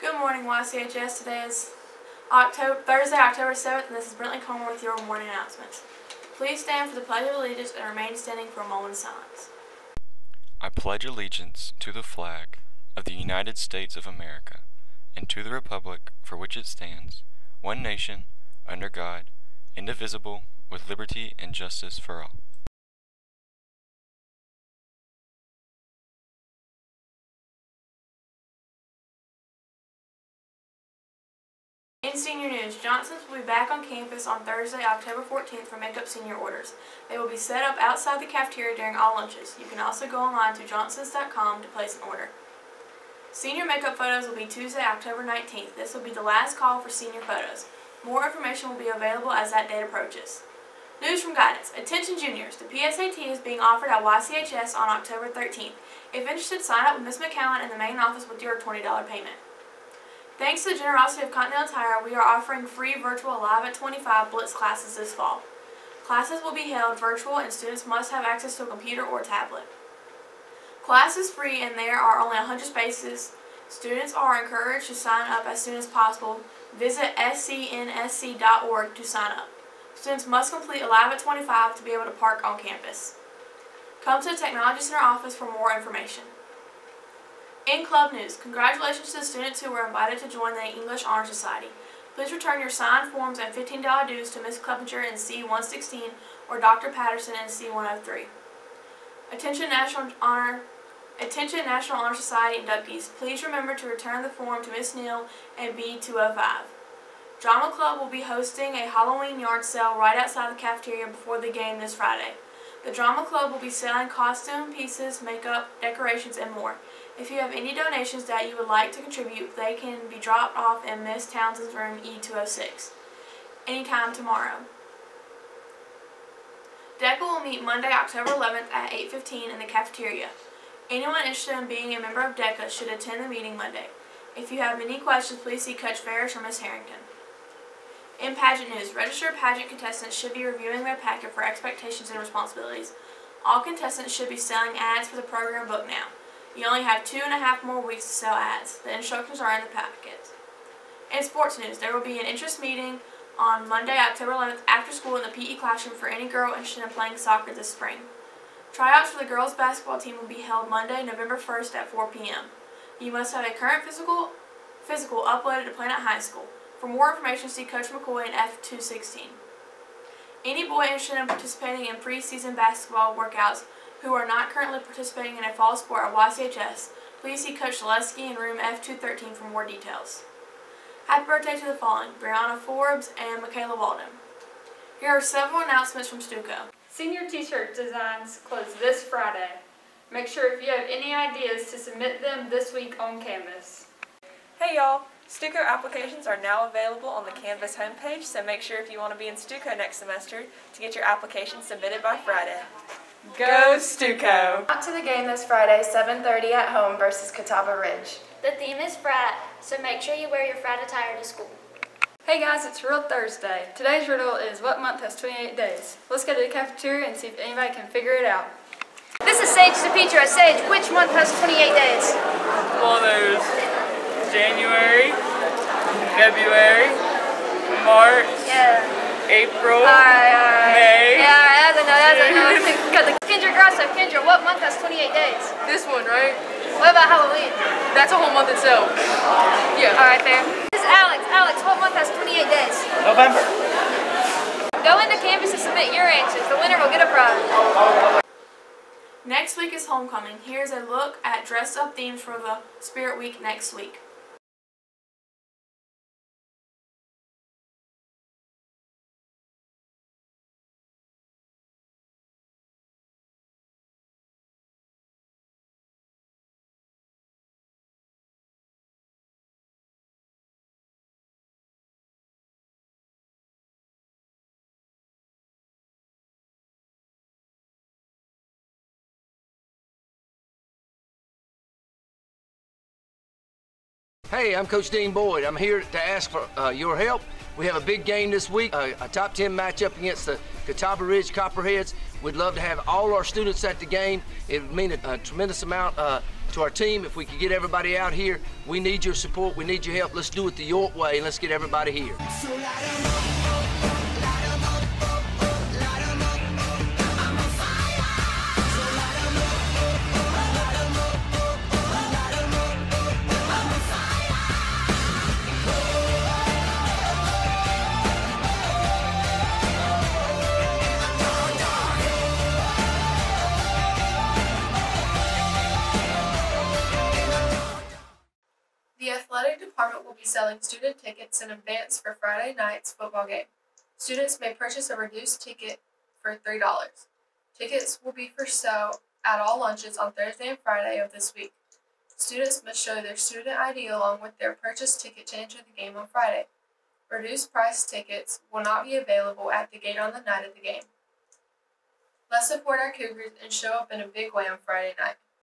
Good morning, YCHS. Today is October, Thursday, October 7th, and this is Brentley Coleman with your morning announcements. Please stand for the Pledge of Allegiance and remain standing for a moment of silence. I pledge allegiance to the flag of the United States of America and to the republic for which it stands, one nation, under God, indivisible, with liberty and justice for all. Senior news, Johnson's will be back on campus on Thursday, October 14th for makeup senior orders. They will be set up outside the cafeteria during all lunches. You can also go online to johnsons.com to place an order. Senior makeup photos will be Tuesday, October 19th. This will be the last call for senior photos. More information will be available as that date approaches. News from Guidance. Attention juniors, the PSAT is being offered at YCHS on October 13th. If interested, sign up with Ms. McCowan in the main office with your $20 payment. Thanks to the generosity of Continental Tire, we are offering free virtual Live at 25 Blitz classes this fall. Classes will be held virtual and students must have access to a computer or tablet. Class is free and there are only 100 spaces. Students are encouraged to sign up as soon as possible. Visit scnsc.org to sign up. Students must complete a Live at 25 to be able to park on campus. Come to the Technology Center office for more information. In club news, congratulations to the students who were invited to join the English Honor Society. Please return your signed forms and $15 dues to Ms. Clevenger in C-116 or Dr. Patterson in C-103. Attention National Honor Attention National Honor Society inductees, please remember to return the form to Ms. Neal and B205. Drama Club will be hosting a Halloween yard sale right outside the cafeteria before the game this Friday. The Drama Club will be selling costume pieces, makeup, decorations, and more. If you have any donations that you would like to contribute, they can be dropped off in Miss Townsend's room E206 anytime tomorrow. DECA will meet Monday, October 11th at 8.15 in the cafeteria. Anyone interested in being a member of DECA should attend the meeting Monday. If you have any questions, please see Coach Ferris or Miss Harrington. In pageant news, registered pageant contestants should be reviewing their packet for expectations and responsibilities. All contestants should be selling ads for the program book now. You only have two and a half more weeks to sell ads. The instructions are in the packet. In sports news, there will be an interest meeting on Monday, October 11th after school in the PE classroom for any girl interested in playing soccer this spring. Tryouts for the girls basketball team will be held Monday, November 1st at 4 p.m. You must have a current physical physical uploaded to Planet High School. For more information, see Coach McCoy in F216. Any boy interested in participating in preseason basketball workouts who are not currently participating in a fall sport at YCHS, please see Coach Zaleski in room F213 for more details. Happy birthday to the following, Brianna Forbes and Michaela Walden. Here are several announcements from Stuco. Senior t-shirt designs close this Friday. Make sure if you have any ideas to submit them this week on Canvas. Hey y'all! Stuco applications are now available on the Canvas homepage, so make sure if you want to be in Stuco next semester to get your application submitted by Friday. Go Stuco! Out to the game this Friday, 7.30 at home versus Catawba Ridge. The theme is frat, so make sure you wear your frat attire to school. Hey guys, it's Riddle Thursday. Today's riddle is what month has 28 days? Let's go to the cafeteria and see if anybody can figure it out. This is Sage DePietro. Sage, which month has 28 days? Well, there's January, February, March, Yeah. April, Alright, alright. May. Yeah, alright, that's a no, that's a no. Cut the Kendra Grosso. Kendra, what month has 28 days? This one, right? What about Halloween? That's a whole month itself. Yeah. Alright, fair. This is Alex. Alex, what month has 28 days? November. Go into Canvas to submit your answers. The winner will get a prize. Next week is homecoming. Here's a look at dress up themes for the Spirit Week next week. Hey, I'm Coach Dean Boyd. I'm here to ask for uh, your help. We have a big game this week, a, a top 10 matchup against the Catawba Ridge Copperheads. We'd love to have all our students at the game. It would mean a, a tremendous amount uh, to our team. If we could get everybody out here, we need your support. We need your help. Let's do it the York way and let's get everybody here. Selling student tickets in advance for Friday night's football game. Students may purchase a reduced ticket for $3. Tickets will be for sale at all lunches on Thursday and Friday of this week. Students must show their student ID along with their purchased ticket to enter the game on Friday. Reduced price tickets will not be available at the gate on the night of the game. Let's support our Cougars and show up in a big way on Friday night.